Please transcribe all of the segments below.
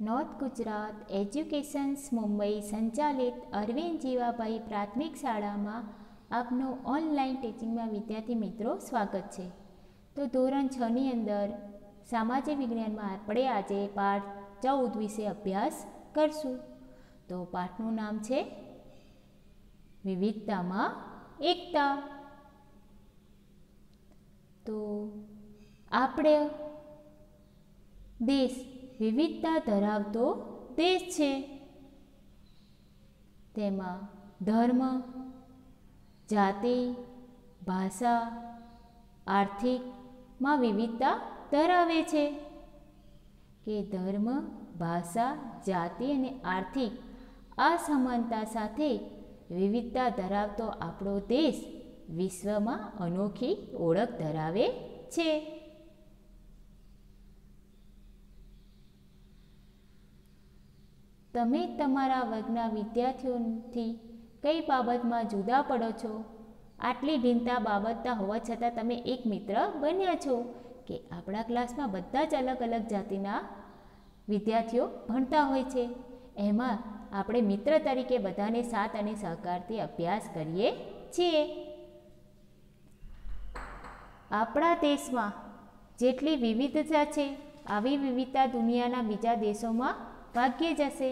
North Gujarat educations Mumbai સંચાલિત અરવિંદ જીવાભાઈ પ્રાથમિક શાળામાં આપનું ઓનલાઈન ટીચિંગમાં વિદ્યાર્થી મિત્રો સ્વાગત છે. તો ધોરણ છની અંદર સામાજિક વિજ્ઞાનમાં આપણે આજે પાઠ ચૌદ વિશે અભ્યાસ કરશું. તો પાઠનું નામ છે વિવિધતામાં એકતા. તો આપણે દેશ વિવિધતા ધરાવતો દેશ છે. તેમાં ધર્મ, જાતિ, ભાષા, આર્થિકમાં વિવિધતા ધરાવે છે. કે ધર્મ, ભાષા, જાતિ અને આર્થિક અસમાનતા સાથે વિવિધતા ધરાવતો આપણો દેશ વિશ્વમાં અનોખી ઓળખ ધરાવે છે. તમે તમારા વર્ગના વિદ્યાર્થીઓથી કઈ બાબતમાં જુદા પડો છો? આટલી ભિન્નતા બાબતતા હોવા છતાં તમે એક મિત્ર બન્યા છો કે આપણા ક્લાસમાં બધા જ અલગ અલગ જાતિના વિદ્યાર્થીઓ ભણતા હોય છે. એમાં આપણે મિત્ર તરીકે બધાને સાથ અને સહકારથી અભ્યાસ કરીએ છીએ. આપણા દેશમાં જેટલી વિવિધતા છે, આવી વિવિધતા દુનિયાના બીજા દેશોમાં ભાગ્યે જશે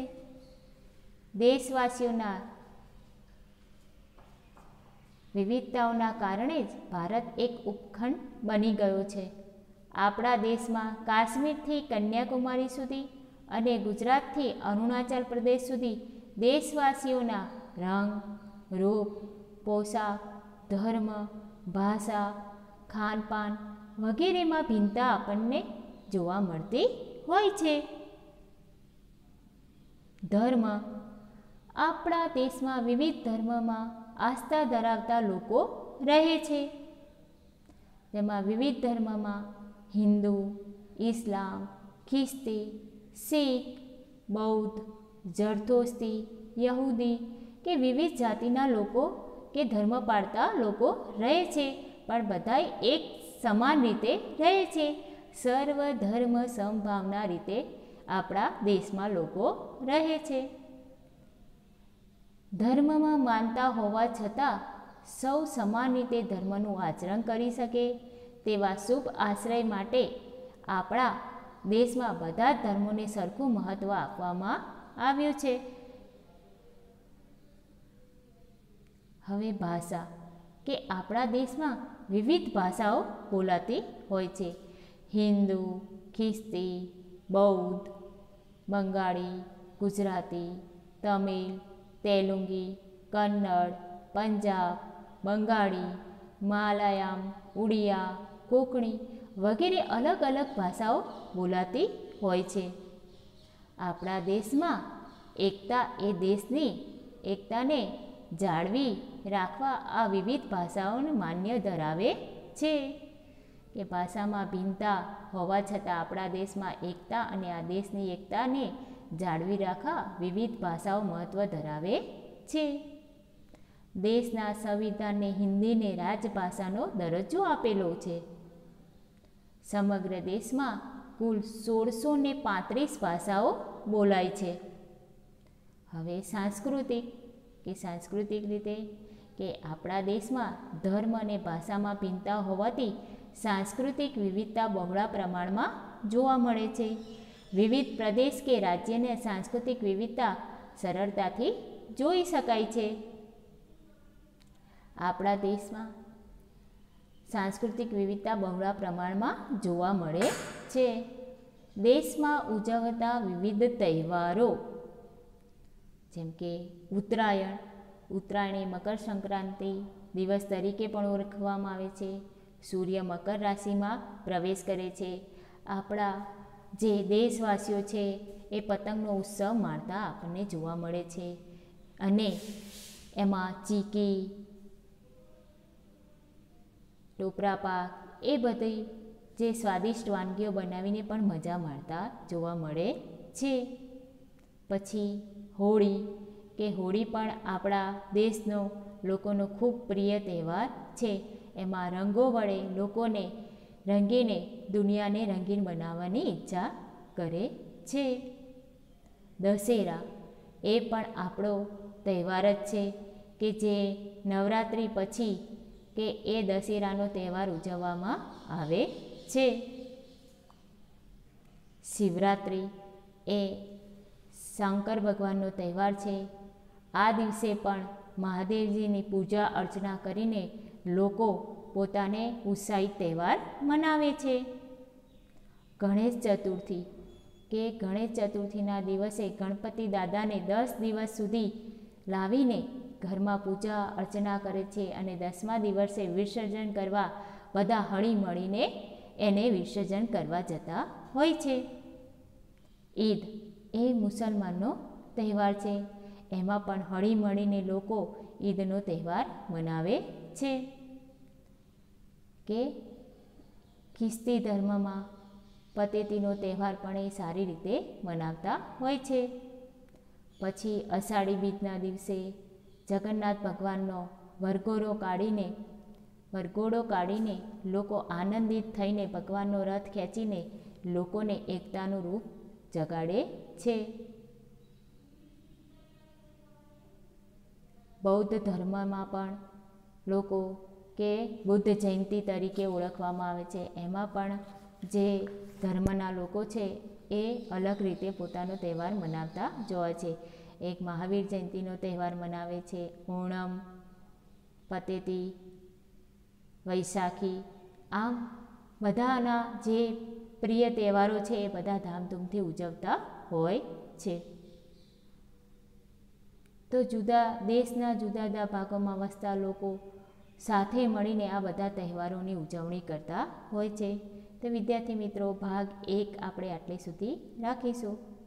દેશવાસીઓના વિવિધતાઓના કારણે જ ભારત એક ઉપખંડ બની ગયો છે. આપણા દેશમાં કાશ્મીરથી કન્યાકુમારી સુધી અને ગુજરાતથી અરુણાચલ પ્રદેશ સુધી દેશવાસીઓના રંગ, રૂપ, પોશાક, ધર્મ, ભાષા, ખાનપાન વગેરેમાં ભિન્નતા આપણને જોવા મળતી હોય છે. ધર્મ. આપણા દેશમાં વિવિધ ધર્મમાં આસ્થા ધરાવતા લોકો રહે છે. જેમાં વિવિધ ધર્મમાં હિન્દુ, ઇસ્લામ, ખ્રિસ્તી, શીખ, બૌદ્ધ જરથોસ્તી યહૂદી કે વિવિધ જાતિના લોકો કે ધર્મ પાળતા લોકો રહે છે, પણ બધા એક સમાન રીતે રહે છે. સર્વ ધર્મ સમભાવના રીતે આપણા દેશમાં લોકો રહે છે. ધર્મમાં માનતા હોવા છતાં સૌ સમાન રીતે ધર્મનું આચરણ કરી શકે તેવા શુભ આશ્રય માટે આપણા દેશમાં બધા જ ધર્મોને સરખું મહત્ત્વ આપવામાં આવ્યું છે. હવે ભાષા કે આપણા દેશમાં વિવિધ ભાષાઓ બોલાતી હોય છે. હિન્દુ, ખ્રિસ્તી, બૌદ્ધ બંગાળી, ગુજરાતી, તમિલ, તેલુગી, કન્નડ, પંજાબ, બંગાળી, માલયામ, ઉડિયા, કોકણી વગેરે અલગ અલગ ભાષાઓ બોલાતી હોય છે. આપણા દેશમાં એકતા એ દેશની એકતાને જાળવી રાખવા આ વિવિધ ભાષાઓને માન્ય ધરાવે છે. કે ભાષામાં ભિન્નતા હોવા છતાં આપણા દેશમાં એકતા અને આ દેશની એકતાને જાળવી રાખવા વિવિધ ભાષાઓ મહત્ત્વ ધરાવે છે. દેશના સંવિધાનને હિન્દીને રાજભાષાનો દરજ્જો આપેલો છે. સમગ્ર દેશમાં કુલ સોળસો ને પાંત્રીસ ભાષાઓ બોલાય છે. હવે સાંસ્કૃતિક, કે સાંસ્કૃતિક રીતે, કે આપણા દેશમાં ધર્મ અને ભાષામાં ભિન્નતા હોવાથી સાંસ્કૃતિક વિવિધતા બહોળા પ્રમાણમાં જોવા મળે છે. વિવિધ પ્રદેશ કે રાજ્યને સાંસ્કૃતિક વિવિધતા સરળતાથી જોઈ શકાય છે. આપણા દેશમાં સાંસ્કૃતિક વિવિધતા બહોળા પ્રમાણમાં જોવા મળે છે. દેશમાં ઉજવતા વિવિધ તહેવારો જેમ કે ઉત્તરાયણ ઉત્તરાયણ એ મકર સંક્રાંતિ દિવસ તરીકે પણ ઓળખવામાં આવે છે. સૂર્ય મકર રાશિમાં પ્રવેશ કરે છે. આપણા જે દેશવાસીઓ છે, એ પતંગનો ઉત્સવ માણતા આપણને જોવા મળે છે. અને એમાં ચીકી ટોપરા પાક, એ બધી જે સ્વાદિષ્ટ વાનગીઓ બનાવીને પણ મજા માણતા જોવા મળે છે. પછી હોળી, કે હોળી પણ આપણા દેશનો લોકોનો ખૂબ પ્રિય તહેવાર છે. એમાં રંગો વડે લોકોને રંગીને, દુનિયાને રંગીન બનાવવાની ઈચ્છા કરે છે. દશેરા એ પણ આપણો તહેવાર જ છે કે જે નવરાત્રિ પછી કે એ દશેરાનો તહેવાર ઉજવવામાં આવે છે. શિવરાત્રિ એ શંકર ભગવાનનો તહેવાર છે. આ દિવસે પણ મહાદેવજીની પૂજા અર્ચના કરીને લોકો પોતાને ઉત્સાહિત તહેવાર મનાવે છે. ગણેશ ચતુર્થી. કે ગણેશ ચતુર્થીના દિવસે ગણપતિ દાદાને દસ દિવસ સુધી લાવીને ઘરમાં પૂજા અર્ચના કરે છે અને દસમા દિવસે વિસર્જન કરવા બધા હળી મળીને એને વિસર્જન કરવા જતા હોય છે. ઈદ એ મુસલમાનનો તહેવાર છે. એમાં પણ હળી મળીને લોકો ઈદનો તહેવાર મનાવે છે. કે ખ્રિસ્તી ધર્મમાં પતેતીનો તહેવાર પણ એ સારી રીતે મનાવતા હોય છે. પછી અષાઢી બીજના દિવસે જગન્નાથ ભગવાનનો વરઘોડો કાઢીને વરઘોડો કાઢીને લોકો આનંદિત થઈને ભગવાનનો રથ ખેંચીને લોકોને એકતાનું રૂપ જગાડે છે. બૌદ્ધ ધર્મમાં પણ લોકો કે બુદ્ધ જયંતિ તરીકે ઓળખવામાં આવે છે. એમાં પણ જે ધર્મના લોકો છે, એ અલગ રીતે પોતાનો તહેવાર મનાવતા જોવા છે. એક મહાવીર જયંતિનો તહેવાર મનાવે છે. ઓણમ પતેતી વૈશાખી આમ બધાના જે પ્રિય તહેવારો છે, એ બધા ધામધૂમથી ઉજવતા હોય છે. તો જુદા, દેશના જુદા જુદા ભાગોમાં વસતા લોકો સાથે મળીને આ બધા તહેવારોની ઉજવણી કરતા હોય છે. તો વિદ્યાર્થી મિત્રો, ભાગ એક આપણે આટલે સુધી રાખીશું.